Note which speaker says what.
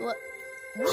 Speaker 1: 我，我。